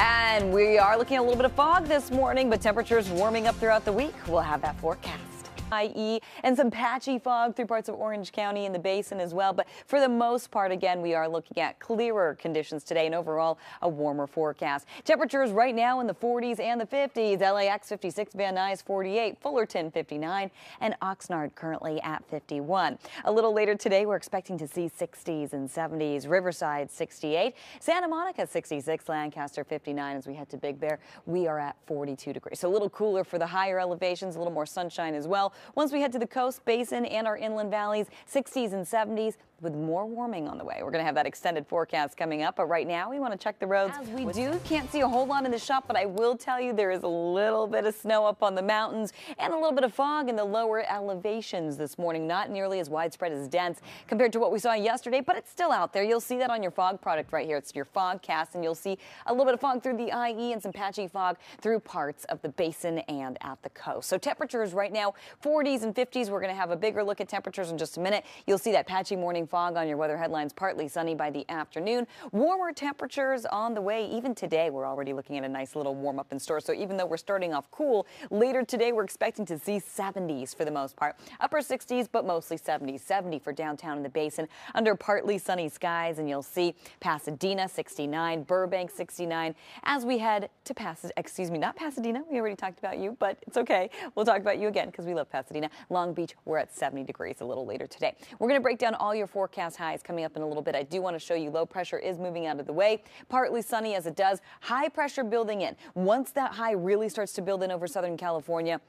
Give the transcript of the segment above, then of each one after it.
And we are looking at a little bit of fog this morning, but temperatures warming up throughout the week. We'll have that forecast. IE and some patchy fog through parts of Orange County and the basin as well. But for the most part, again, we are looking at clearer conditions today and overall a warmer forecast. Temperatures right now in the 40s and the 50s. LAX 56, Van Nuys 48, Fullerton 59, and Oxnard currently at 51. A little later today, we're expecting to see 60s and 70s. Riverside 68, Santa Monica 66, Lancaster 59. As we head to Big Bear, we are at 42 degrees. So a little cooler for the higher elevations, a little more sunshine as well. Once we head to the coast basin and our inland valleys, 60s and 70s with more warming on the way. We're going to have that extended forecast coming up, but right now we want to check the roads. As we do, can't see a whole lot in the shop, but I will tell you there is a little bit of snow up on the mountains and a little bit of fog in the lower elevations this morning. Not nearly as widespread as dense compared to what we saw yesterday, but it's still out there. You'll see that on your fog product right here. It's your Fogcast, and you'll see a little bit of fog through the IE and some patchy fog through parts of the basin and at the coast. So temperatures right now, 40s and 50s. We're going to have a bigger look at temperatures in just a minute. You'll see that patchy morning fog on your weather headlines. Partly sunny by the afternoon. Warmer temperatures on the way. Even today, we're already looking at a nice little warm up in store. So even though we're starting off cool, later today, we're expecting to see 70s for the most part. Upper 60s, but mostly 70s. 70 for downtown in the basin under partly sunny skies. And you'll see Pasadena 69, Burbank 69 as we head to Pasadena. Excuse me, not Pasadena. We already talked about you, but it's okay. We'll talk about you again because we love Pasadena. Long Beach, we're at 70 degrees a little later today. We're going to break down all your forecast highs coming up in a little bit. I do want to show you low pressure is moving out of the way. Partly sunny as it does. High pressure building in. Once that high really starts to build in over Southern California,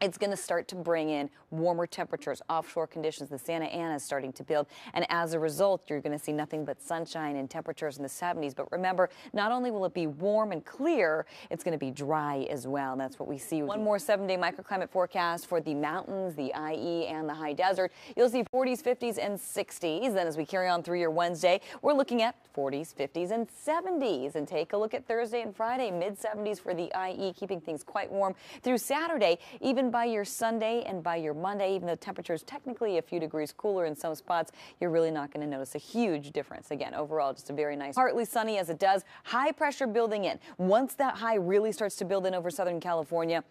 it's going to start to bring in warmer temperatures, offshore conditions. The Santa Ana is starting to build. And as a result, you're going to see nothing but sunshine and temperatures in the 70s. But remember, not only will it be warm and clear, it's going to be dry as well. And that's what we see. One more seven day microclimate forecast for the mountains, the IE, and the high desert. You'll see 40s, 50s, and 60s. Then as we carry on through your Wednesday, we're looking at 40s, 50s, and 70s. And take a look at Thursday and Friday, mid 70s for the IE, keeping things quite warm through Saturday. Even even by your Sunday and by your Monday, even though temperatures technically a few degrees cooler in some spots, you're really not going to notice a huge difference. Again, overall, just a very nice, partly sunny as it does. High pressure building in. Once that high really starts to build in over Southern California,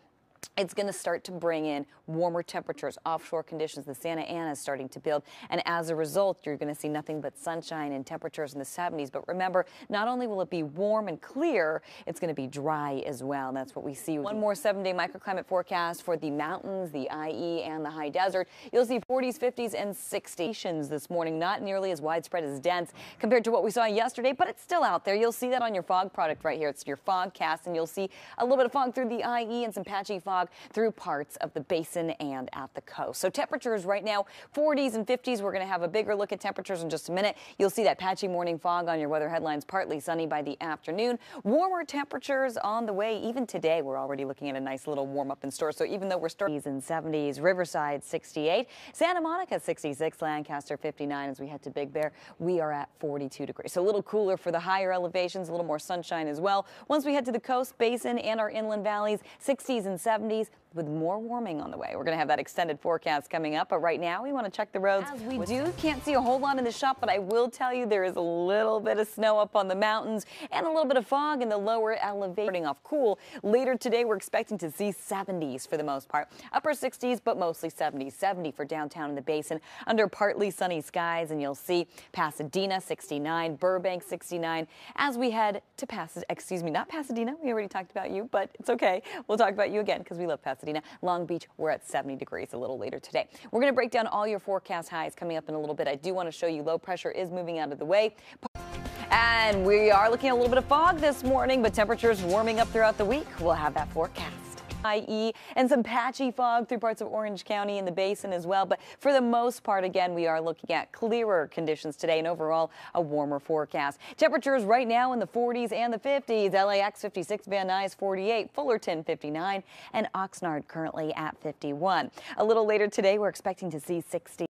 it's going to start to bring in warmer temperatures, offshore conditions. The Santa Ana is starting to build. And as a result, you're going to see nothing but sunshine and temperatures in the 70s. But remember, not only will it be warm and clear, it's going to be dry as well. And that's what we see. One more seven day microclimate forecast for the mountains, the IE, and the high desert. You'll see 40s, 50s, and 60s this morning. Not nearly as widespread as dense compared to what we saw yesterday, but it's still out there. You'll see that on your fog product right here. It's your Fogcast, and you'll see a little bit of fog through the IE and some patchy fog fog through parts of the basin and at the coast. So temperatures right now 40s and 50s. We're going to have a bigger look at temperatures in just a minute. You'll see that patchy morning fog on your weather headlines, partly sunny by the afternoon. Warmer temperatures on the way. Even today, we're already looking at a nice little warm up in store. So even though we're starting in 70s, Riverside 68, Santa Monica 66, Lancaster 59. As we head to Big Bear, we are at 42 degrees. So a little cooler for the higher elevations, a little more sunshine as well. Once we head to the coast basin and our inland valleys, 60s and 70s. 70s with more warming on the way. We're going to have that extended forecast coming up, but right now we want to check the roads. As we do, can't see a whole lot in the shop, but I will tell you there is a little bit of snow up on the mountains and a little bit of fog in the lower elevation off cool. Later today, we're expecting to see 70s for the most part. Upper 60s, but mostly 70s. 70 for downtown in the basin under partly sunny skies, and you'll see Pasadena 69, Burbank 69 as we head to Pasadena. Excuse me, not Pasadena. We already talked about you, but it's okay. We'll talk about you again because we love Pasadena. Pasadena. Long Beach, we're at 70 degrees a little later today. We're going to break down all your forecast highs coming up in a little bit. I do want to show you low pressure is moving out of the way. And we are looking at a little bit of fog this morning, but temperatures warming up throughout the week. We'll have that forecast. IE and some patchy fog through parts of Orange County in the basin as well. But for the most part, again, we are looking at clearer conditions today and overall a warmer forecast. Temperatures right now in the 40s and the 50s. LAX 56, Van Nuys 48, Fullerton 59, and Oxnard currently at 51. A little later today, we're expecting to see 60.